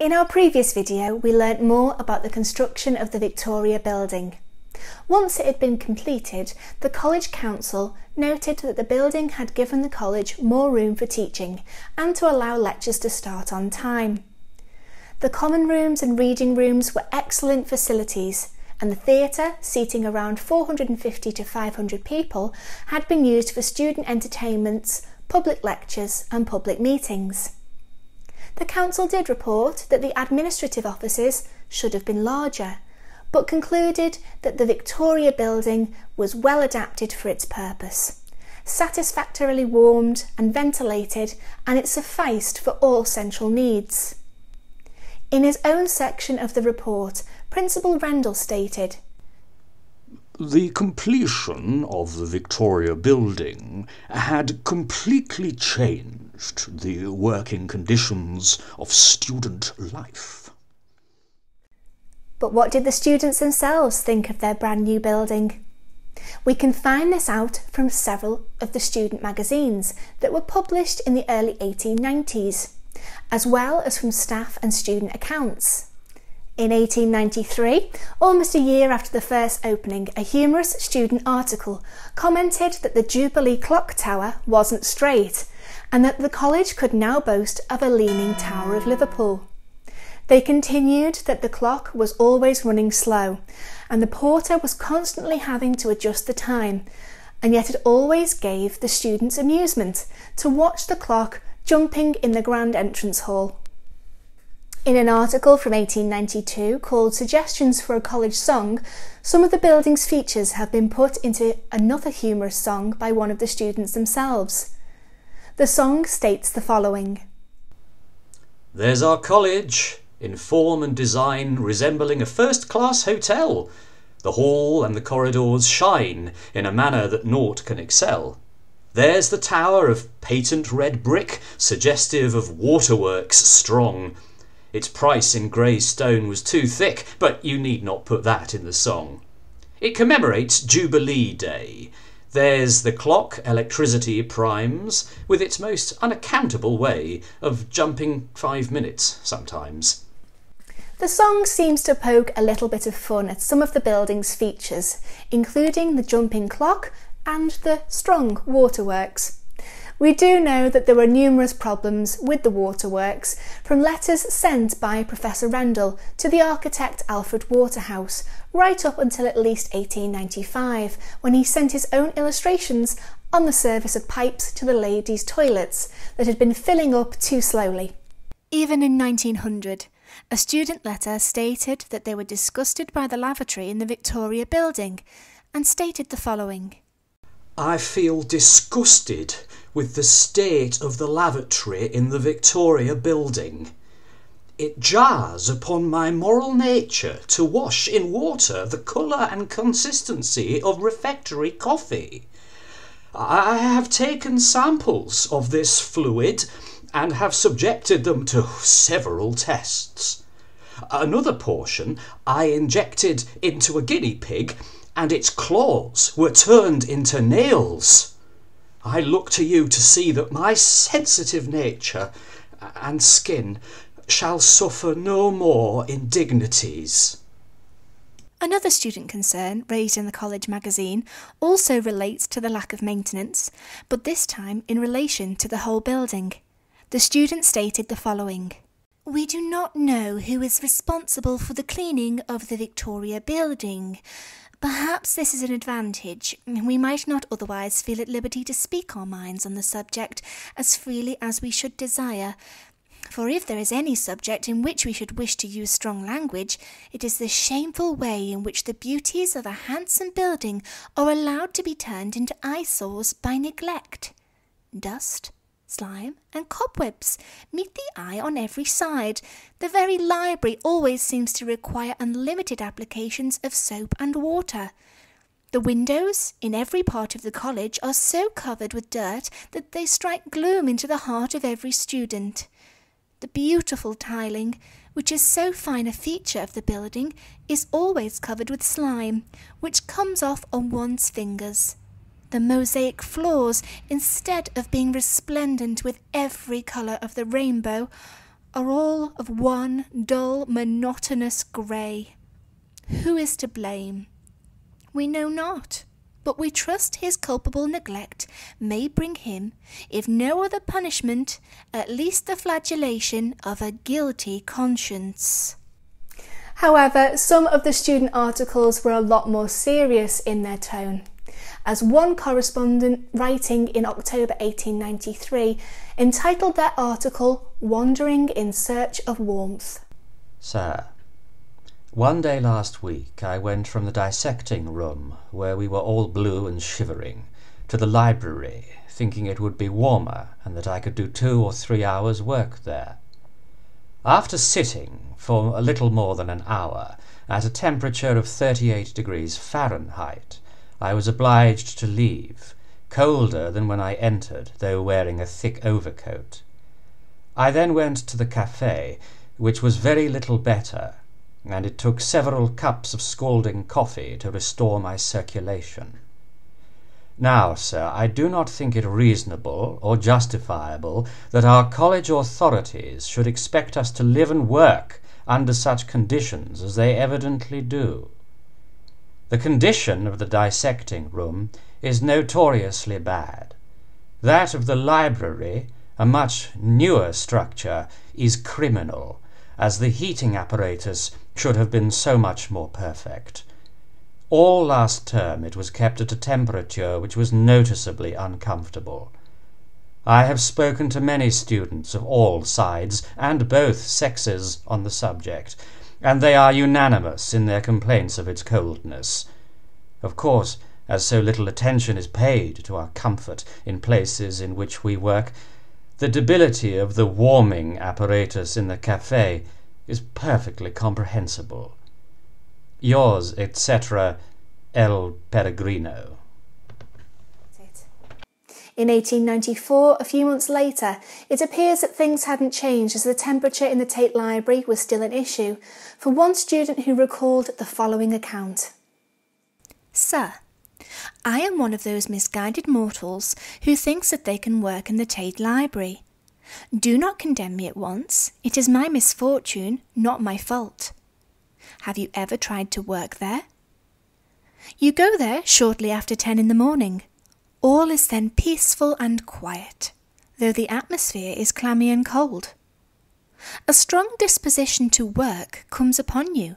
In our previous video, we learnt more about the construction of the Victoria building. Once it had been completed, the College Council noted that the building had given the college more room for teaching and to allow lectures to start on time. The common rooms and reading rooms were excellent facilities, and the theatre, seating around 450 to 500 people, had been used for student entertainments, public lectures, and public meetings. The council did report that the administrative offices should have been larger, but concluded that the Victoria building was well adapted for its purpose, satisfactorily warmed and ventilated, and it sufficed for all central needs. In his own section of the report, Principal Rendall stated, the completion of the Victoria building had completely changed the working conditions of student life. But what did the students themselves think of their brand new building? We can find this out from several of the student magazines that were published in the early 1890s, as well as from staff and student accounts. In 1893, almost a year after the first opening, a humorous student article commented that the Jubilee Clock Tower wasn't straight and that the college could now boast of a leaning Tower of Liverpool. They continued that the clock was always running slow and the porter was constantly having to adjust the time, and yet it always gave the students amusement to watch the clock jumping in the grand entrance hall. In an article from 1892 called Suggestions for a College Song, some of the building's features have been put into another humorous song by one of the students themselves. The song states the following There's our college, in form and design resembling a first class hotel. The hall and the corridors shine in a manner that naught can excel. There's the tower of patent red brick, suggestive of waterworks strong. Its price in grey stone was too thick, but you need not put that in the song. It commemorates Jubilee Day. There's the clock electricity primes, with its most unaccountable way of jumping five minutes sometimes. The song seems to poke a little bit of fun at some of the building's features, including the jumping clock and the strong waterworks. We do know that there were numerous problems with the waterworks from letters sent by Professor Rendall to the architect Alfred Waterhouse right up until at least 1895 when he sent his own illustrations on the service of pipes to the ladies' toilets that had been filling up too slowly. Even in 1900, a student letter stated that they were disgusted by the lavatory in the Victoria building and stated the following I feel disgusted with the state of the lavatory in the Victoria building. It jars upon my moral nature to wash in water the colour and consistency of refectory coffee. I have taken samples of this fluid and have subjected them to several tests. Another portion I injected into a guinea pig, and its claws were turned into nails. I look to you to see that my sensitive nature and skin shall suffer no more indignities. Another student concern raised in the college magazine also relates to the lack of maintenance, but this time in relation to the whole building. The student stated the following We do not know who is responsible for the cleaning of the Victoria building. Perhaps this is an advantage. We might not otherwise feel at liberty to speak our minds on the subject as freely as we should desire. For if there is any subject in which we should wish to use strong language, it is the shameful way in which the beauties of a handsome building are allowed to be turned into eyesores by neglect. Dust, slime, and cobwebs meet the eye on every side. The very library always seems to require unlimited applications of soap and water. The windows in every part of the college are so covered with dirt that they strike gloom into the heart of every student. The beautiful tiling, which is so fine a feature of the building, is always covered with slime, which comes off on one's fingers the mosaic floors, instead of being resplendent with every colour of the rainbow, are all of one dull, monotonous grey. Who is to blame? We know not, but we trust his culpable neglect may bring him, if no other punishment, at least the flagellation of a guilty conscience. However, some of the student articles were a lot more serious in their tone as one correspondent writing in October 1893 entitled their article Wandering in Search of Warmth. Sir, one day last week I went from the dissecting room, where we were all blue and shivering, to the library, thinking it would be warmer and that I could do two or three hours' work there. After sitting for a little more than an hour at a temperature of 38 degrees Fahrenheit, I was obliged to leave, colder than when I entered, though wearing a thick overcoat. I then went to the cafe, which was very little better, and it took several cups of scalding coffee to restore my circulation. Now, sir, I do not think it reasonable or justifiable that our college authorities should expect us to live and work under such conditions as they evidently do. The condition of the dissecting room is notoriously bad. That of the library, a much newer structure, is criminal, as the heating apparatus should have been so much more perfect. All last term it was kept at a temperature which was noticeably uncomfortable. I have spoken to many students of all sides and both sexes on the subject, and they are unanimous in their complaints of its coldness. Of course, as so little attention is paid to our comfort in places in which we work, the debility of the warming apparatus in the cafe is perfectly comprehensible. Yours, etc., L. Peregrino. In 1894, a few months later, it appears that things hadn't changed as the temperature in the Tate Library was still an issue, for one student who recalled the following account Sir, I am one of those misguided mortals who thinks that they can work in the Tate Library. Do not condemn me at once. It is my misfortune, not my fault. Have you ever tried to work there? You go there shortly after ten in the morning. All is then peaceful and quiet, though the atmosphere is clammy and cold. A strong disposition to work comes upon you,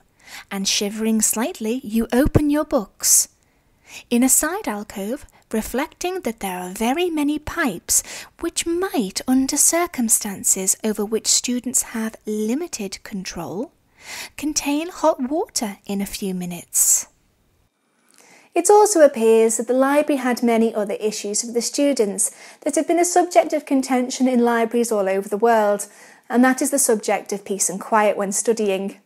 and shivering slightly, you open your books. In a side alcove, reflecting that there are very many pipes which might, under circumstances over which students have limited control, contain hot water in a few minutes. It also appears that the library had many other issues for the students that have been a subject of contention in libraries all over the world, and that is the subject of peace and quiet when studying.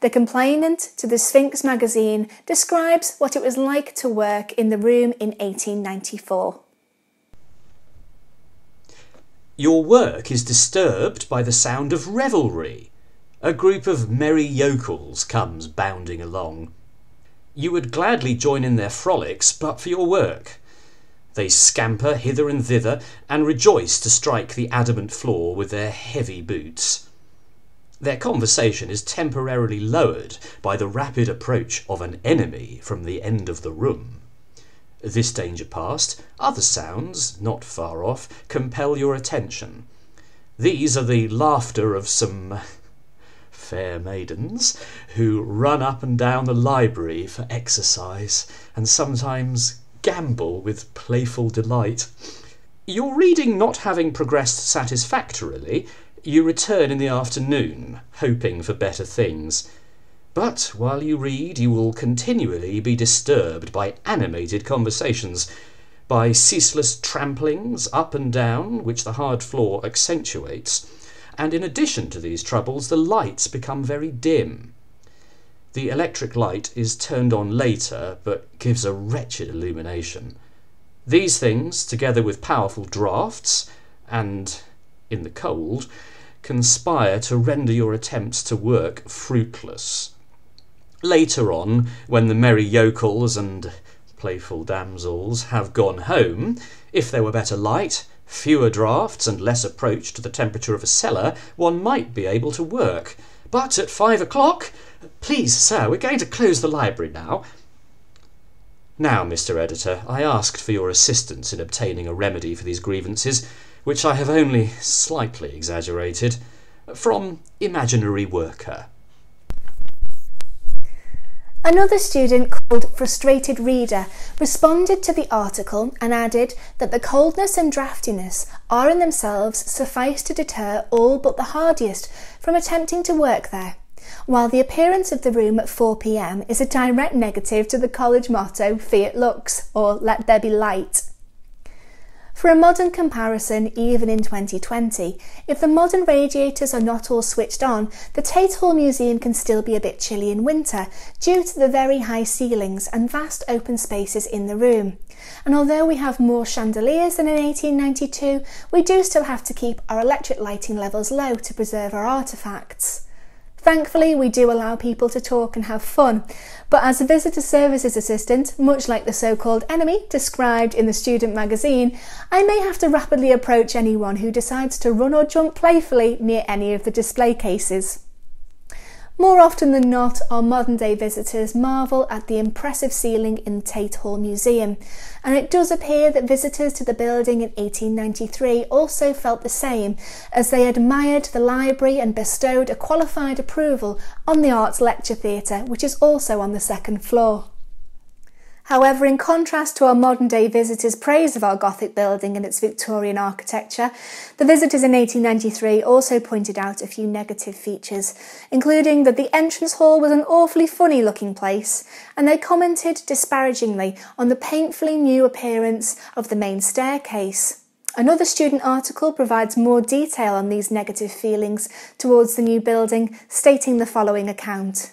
The complainant to the Sphinx magazine describes what it was like to work in the room in 1894. Your work is disturbed by the sound of revelry. A group of merry yokels comes bounding along. You would gladly join in their frolics but for your work. They scamper hither and thither and rejoice to strike the adamant floor with their heavy boots. Their conversation is temporarily lowered by the rapid approach of an enemy from the end of the room. This danger past, other sounds, not far off, compel your attention. These are the laughter of some fair maidens, who run up and down the library for exercise, and sometimes gambol with playful delight. Your reading not having progressed satisfactorily, you return in the afternoon, hoping for better things. But while you read, you will continually be disturbed by animated conversations, by ceaseless tramplings up and down, which the hard floor accentuates and in addition to these troubles, the lights become very dim. The electric light is turned on later, but gives a wretched illumination. These things, together with powerful draughts, and in the cold, conspire to render your attempts to work fruitless. Later on, when the merry yokels and playful damsels have gone home, if there were better light, Fewer drafts and less approach to the temperature of a cellar, one might be able to work. But at five o'clock Please, sir, we're going to close the library now. Now, Mr. Editor, I asked for your assistance in obtaining a remedy for these grievances, which I have only slightly exaggerated, from Imaginary Worker. Another student called Frustrated Reader responded to the article and added that the coldness and draftiness are in themselves suffice to deter all but the hardiest from attempting to work there, while the appearance of the room at 4 pm is a direct negative to the college motto Fiat Lux or Let There Be Light. For a modern comparison, even in 2020, if the modern radiators are not all switched on, the Tate Hall Museum can still be a bit chilly in winter due to the very high ceilings and vast open spaces in the room. And although we have more chandeliers than in 1892, we do still have to keep our electric lighting levels low to preserve our artefacts. Thankfully, we do allow people to talk and have fun, but as a visitor services assistant, much like the so called enemy described in the student magazine, I may have to rapidly approach anyone who decides to run or jump playfully near any of the display cases. More often than not, our modern day visitors marvel at the impressive ceiling in Tate Hall Museum, and it does appear that visitors to the building in 1893 also felt the same, as they admired the library and bestowed a qualified approval on the Arts Lecture Theatre, which is also on the second floor. However, in contrast to our modern day visitors' praise of our Gothic building and its Victorian architecture, the visitors in 1893 also pointed out a few negative features, including that the entrance hall was an awfully funny looking place, and they commented disparagingly on the painfully new appearance of the main staircase. Another student article provides more detail on these negative feelings towards the new building, stating the following account.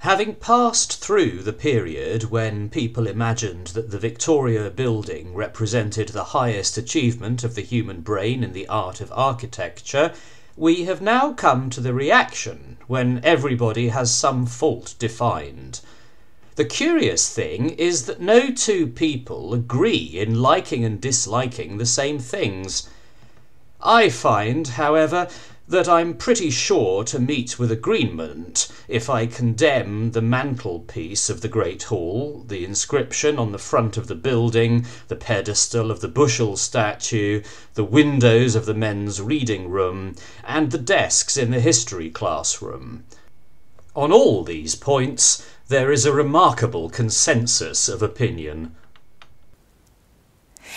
Having passed through the period when people imagined that the Victoria Building represented the highest achievement of the human brain in the art of architecture, we have now come to the reaction when everybody has some fault defined. The curious thing is that no two people agree in liking and disliking the same things. I find, however, that I'm pretty sure to meet with agreement if I condemn the mantelpiece of the Great Hall, the inscription on the front of the building, the pedestal of the Bushell statue, the windows of the men's reading room, and the desks in the history classroom. On all these points, there is a remarkable consensus of opinion.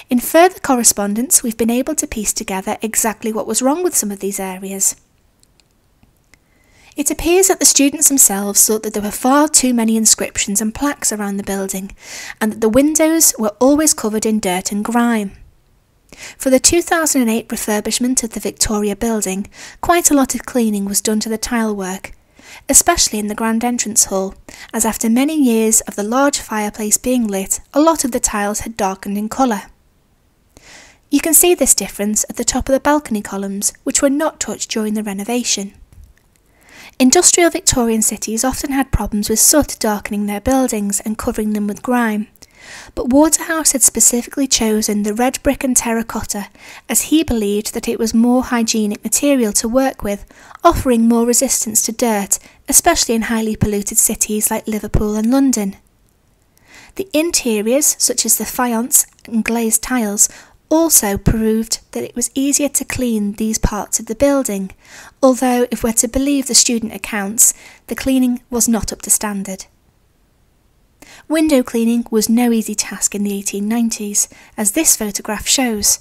In further correspondence, we've been able to piece together exactly what was wrong with some of these areas. It appears that the students themselves thought that there were far too many inscriptions and plaques around the building, and that the windows were always covered in dirt and grime. For the 2008 refurbishment of the Victoria building, quite a lot of cleaning was done to the tile work, especially in the grand entrance hall, as after many years of the large fireplace being lit, a lot of the tiles had darkened in colour. You can see this difference at the top of the balcony columns, which were not touched during the renovation. Industrial Victorian cities often had problems with soot darkening their buildings and covering them with grime, but Waterhouse had specifically chosen the red brick and terracotta as he believed that it was more hygienic material to work with, offering more resistance to dirt, especially in highly polluted cities like Liverpool and London. The interiors, such as the faience and glazed tiles, also proved that it was easier to clean these parts of the building, although, if we're to believe the student accounts, the cleaning was not up to standard. Window cleaning was no easy task in the 1890s, as this photograph shows,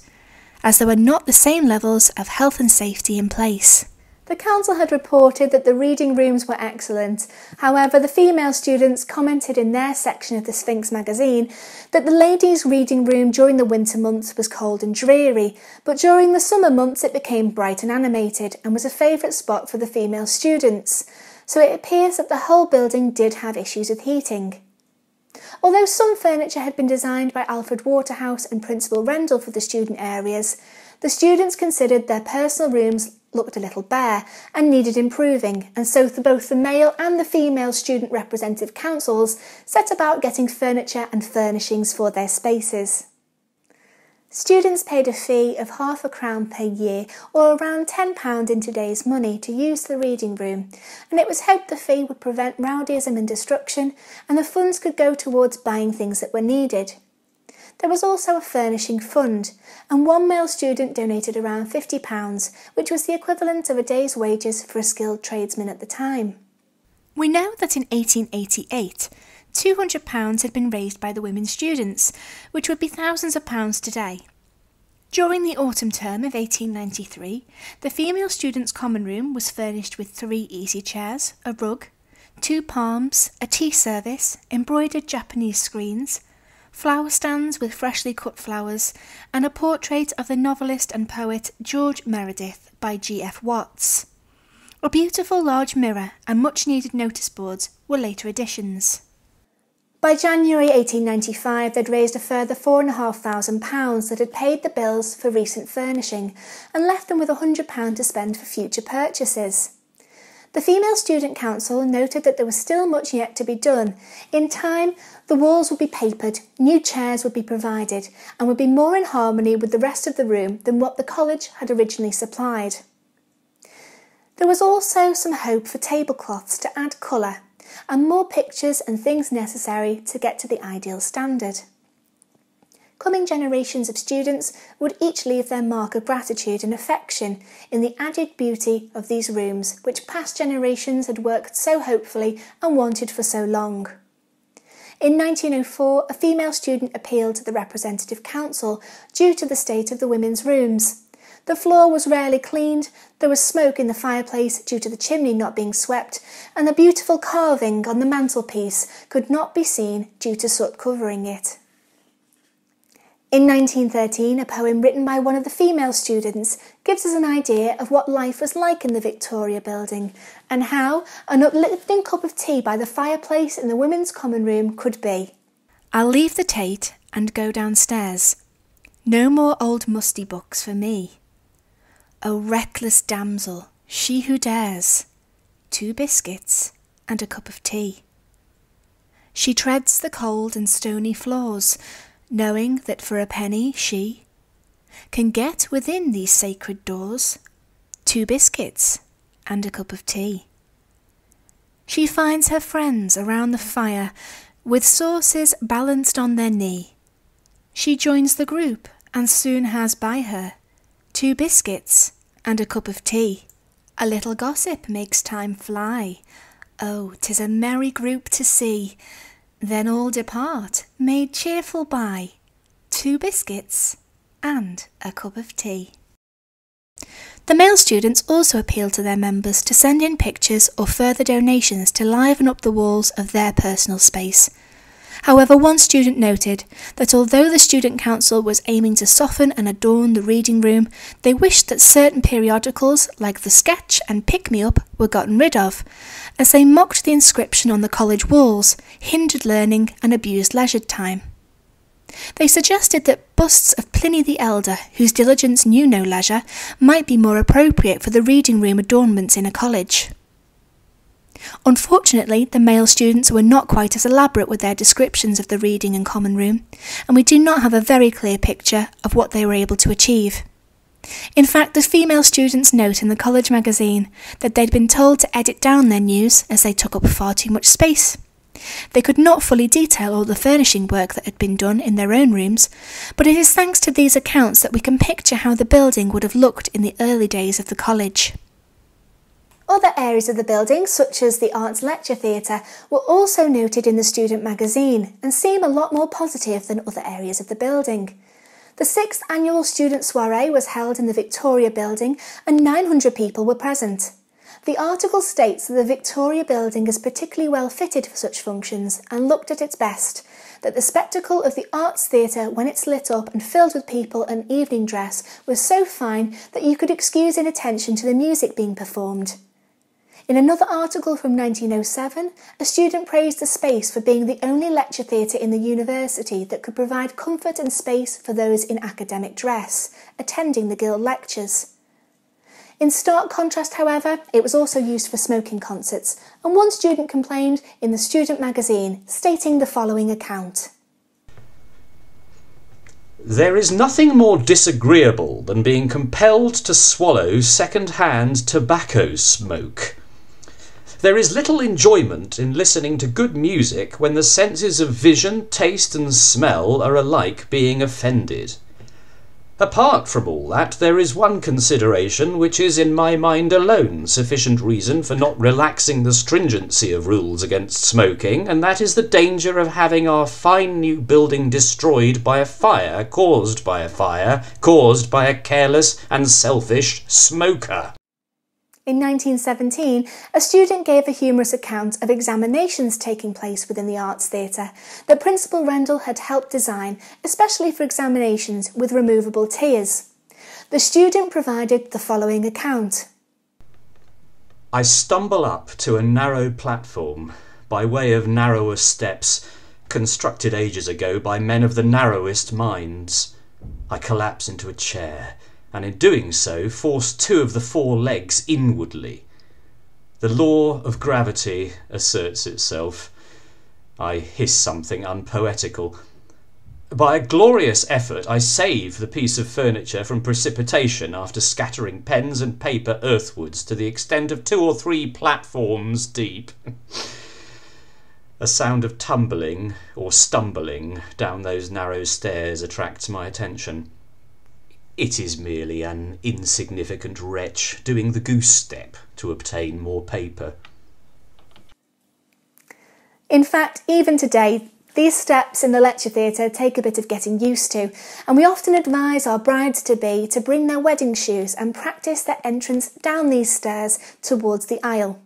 as there were not the same levels of health and safety in place. The council had reported that the reading rooms were excellent. However, the female students commented in their section of the Sphinx magazine that the ladies' reading room during the winter months was cold and dreary, but during the summer months it became bright and animated and was a favourite spot for the female students. So it appears that the whole building did have issues with heating. Although some furniture had been designed by Alfred Waterhouse and Principal Rendall for the student areas, the students considered their personal rooms looked a little bare and needed improving, and so both the male and the female student representative councils set about getting furniture and furnishings for their spaces. Students paid a fee of half a crown per year, or around £10 in today's money, to use the reading room, and it was hoped the fee would prevent rowdyism and destruction, and the funds could go towards buying things that were needed. There was also a furnishing fund, and one male student donated around £50, which was the equivalent of a day's wages for a skilled tradesman at the time. We know that in 1888, £200 had been raised by the women students, which would be thousands of pounds today. During the autumn term of 1893, the female students' common room was furnished with three easy chairs, a rug, two palms, a tea service, embroidered Japanese screens, flower stands with freshly cut flowers, and a portrait of the novelist and poet George Meredith by G.F. Watts. A beautiful large mirror and much needed notice boards were later additions. By January 1895, they'd raised a further £4,500 that had paid the bills for recent furnishing and left them with £100 to spend for future purchases. The Female Student Council noted that there was still much yet to be done. In time, the walls would be papered, new chairs would be provided, and would be more in harmony with the rest of the room than what the college had originally supplied. There was also some hope for tablecloths to add colour and more pictures and things necessary to get to the ideal standard. Coming generations of students would each leave their mark of gratitude and affection in the added beauty of these rooms, which past generations had worked so hopefully and wanted for so long. In 1904, a female student appealed to the Representative Council due to the state of the women's rooms. The floor was rarely cleaned, there was smoke in the fireplace due to the chimney not being swept, and the beautiful carving on the mantelpiece could not be seen due to soot covering it. In 1913, a poem written by one of the female students gives us an idea of what life was like in the Victoria building and how an uplifting cup of tea by the fireplace in the women's common room could be. I'll leave the Tate and go downstairs. No more old musty books for me. O reckless damsel, she who dares, two biscuits and a cup of tea. She treads the cold and stony floors, knowing that for a penny she can get within these sacred doors two biscuits and a cup of tea. She finds her friends around the fire with saucers balanced on their knee. She joins the group and soon has by her two biscuits and a cup of tea. A little gossip makes time fly. Oh, 'tis a merry group to see. Then all depart, made cheerful by two biscuits and a cup of tea. The male students also appealed to their members to send in pictures or further donations to liven up the walls of their personal space. However, one student noted that although the Student Council was aiming to soften and adorn the reading room, they wished that certain periodicals, like The Sketch and Pick Me Up, were gotten rid of, as they mocked the inscription on the college walls, hindered learning, and abused leisure time. They suggested that busts of Pliny the Elder, whose diligence knew no leisure, might be more appropriate for the reading room adornments in a college. Unfortunately, the male students were not quite as elaborate with their descriptions of the reading and common room, and we do not have a very clear picture of what they were able to achieve. In fact, the female students note in the college magazine that they'd been told to edit down their news as they took up far too much space. They could not fully detail all the furnishing work that had been done in their own rooms, but it is thanks to these accounts that we can picture how the building would have looked in the early days of the college. Other areas of the building, such as the Arts Lecture Theatre, were also noted in the student magazine and seem a lot more positive than other areas of the building. The sixth annual student soiree was held in the Victoria Building and 900 people were present. The article states that the Victoria Building is particularly well fitted for such functions and looked at its best, that the spectacle of the Arts Theatre when it's lit up and filled with people and evening dress was so fine that you could excuse inattention to the music being performed. In another article from 1907, a student praised the space for being the only lecture theatre in the university that could provide comfort and space for those in academic dress, attending the Guild lectures. In stark contrast, however, it was also used for smoking concerts, and one student complained in the student magazine, stating the following account There is nothing more disagreeable than being compelled to swallow second-hand tobacco smoke. There is little enjoyment in listening to good music when the senses of vision, taste, and smell are alike being offended. Apart from all that, there is one consideration which is in my mind alone sufficient reason for not relaxing the stringency of rules against smoking, and that is the danger of having our fine new building destroyed by a fire caused by a fire caused by a careless and selfish smoker. In 1917, a student gave a humorous account of examinations taking place within the Arts Theatre that Principal Rendall had helped design, especially for examinations with removable tiers. The student provided the following account. I stumble up to a narrow platform by way of narrower steps constructed ages ago by men of the narrowest minds. I collapse into a chair and in doing so force two of the four legs inwardly. The law of gravity asserts itself. I hiss something unpoetical. By a glorious effort, I save the piece of furniture from precipitation after scattering pens and paper earthwards to the extent of two or three platforms deep. a sound of tumbling or stumbling down those narrow stairs attracts my attention. It is merely an insignificant wretch doing the goose step to obtain more paper. In fact, even today, these steps in the lecture theatre take a bit of getting used to, and we often advise our brides to be to bring their wedding shoes and practice their entrance down these stairs towards the aisle.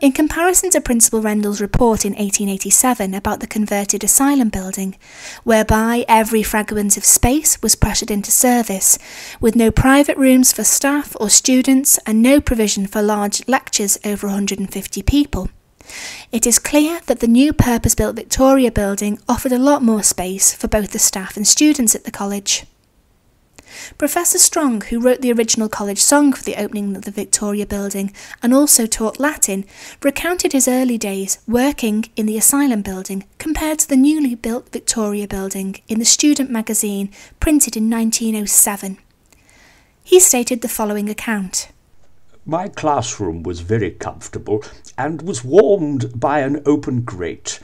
In comparison to Principal Rendall's report in 1887 about the converted asylum building, whereby every fragment of space was pressured into service, with no private rooms for staff or students and no provision for large lectures over 150 people, it is clear that the new purpose built Victoria building offered a lot more space for both the staff and students at the college. Professor Strong, who wrote the original college song for the opening of the Victoria building and also taught Latin, recounted his early days working in the asylum building compared to the newly built Victoria building in the student magazine printed in 1907. He stated the following account. My classroom was very comfortable and was warmed by an open grate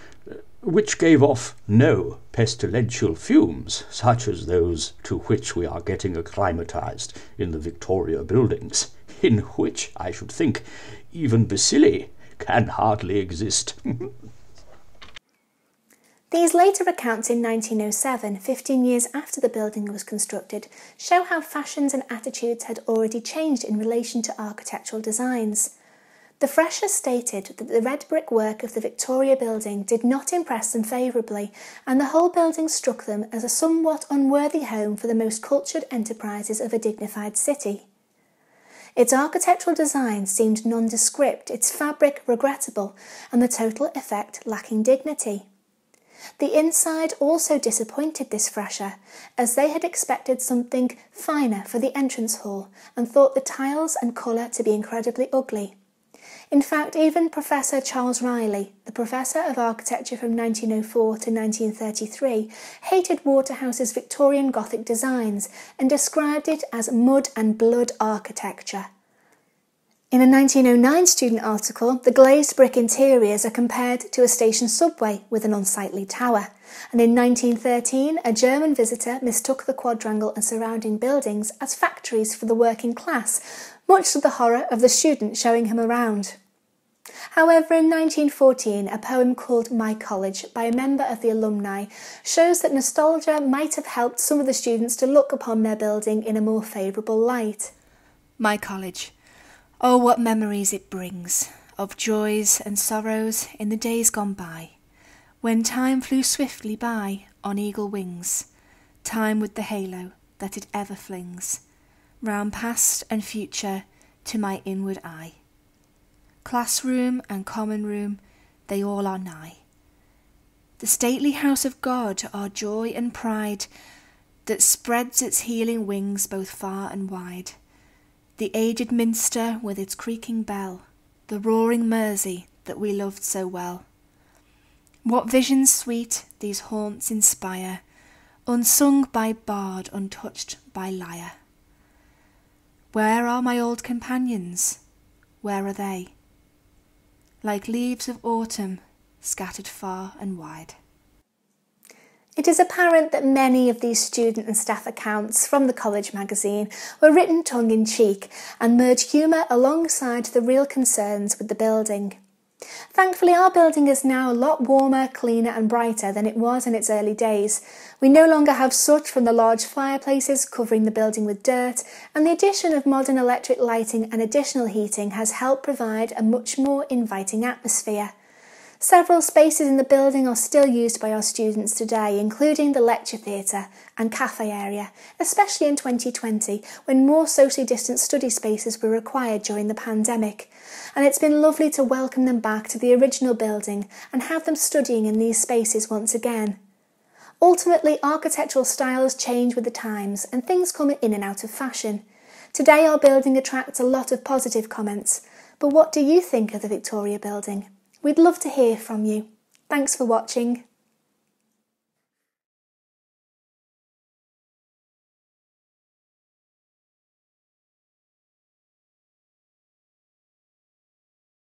which gave off no pestilential fumes such as those to which we are getting acclimatized in the Victoria buildings, in which, I should think, even bacilli can hardly exist. These later accounts in 1907, 15 years after the building was constructed, show how fashions and attitudes had already changed in relation to architectural designs. The Fresher stated that the red brick work of the Victoria building did not impress them favourably, and the whole building struck them as a somewhat unworthy home for the most cultured enterprises of a dignified city. Its architectural design seemed nondescript, its fabric regrettable, and the total effect lacking dignity. The inside also disappointed this fresher, as they had expected something finer for the entrance hall and thought the tiles and colour to be incredibly ugly. In fact, even Professor Charles Reilly, the Professor of Architecture from 1904 to 1933, hated Waterhouse's Victorian Gothic designs and described it as mud and blood architecture. In a 1909 student article, the glazed brick interiors are compared to a station subway with an unsightly tower. And in 1913, a German visitor mistook the quadrangle and surrounding buildings as factories for the working class, much to the horror of the student showing him around. However, in 1914, a poem called My College by a member of the alumni shows that nostalgia might have helped some of the students to look upon their building in a more favourable light. My College. Oh, what memories it brings of joys and sorrows in the days gone by, when time flew swiftly by on eagle wings, time with the halo that it ever flings round past and future to my inward eye. Classroom and common room, they all are nigh. The stately house of God, our joy and pride, that spreads its healing wings both far and wide. The aged minster with its creaking bell, the roaring Mersey that we loved so well. What visions sweet these haunts inspire, unsung by bard, untouched by lyre. Where are my old companions? Where are they? Like leaves of autumn scattered far and wide. It is apparent that many of these student and staff accounts from the college magazine were written tongue in cheek and merge humour alongside the real concerns with the building. Thankfully, our building is now a lot warmer, cleaner, and brighter than it was in its early days. We no longer have soot from the large fireplaces covering the building with dirt, and the addition of modern electric lighting and additional heating has helped provide a much more inviting atmosphere. Several spaces in the building are still used by our students today, including the lecture theatre and cafe area, especially in 2020 when more socially distant study spaces were required during the pandemic. And it's been lovely to welcome them back to the original building and have them studying in these spaces once again. Ultimately, architectural styles change with the times and things come in and out of fashion. Today, our building attracts a lot of positive comments, but what do you think of the Victoria Building? We'd love to hear from you. Thanks for watching.